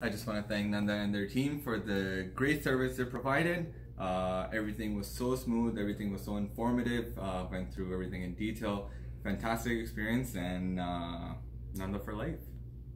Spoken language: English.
I just want to thank Nanda and their team for the great service they provided. Uh, everything was so smooth, everything was so informative, uh, went through everything in detail. Fantastic experience and uh, Nanda for life.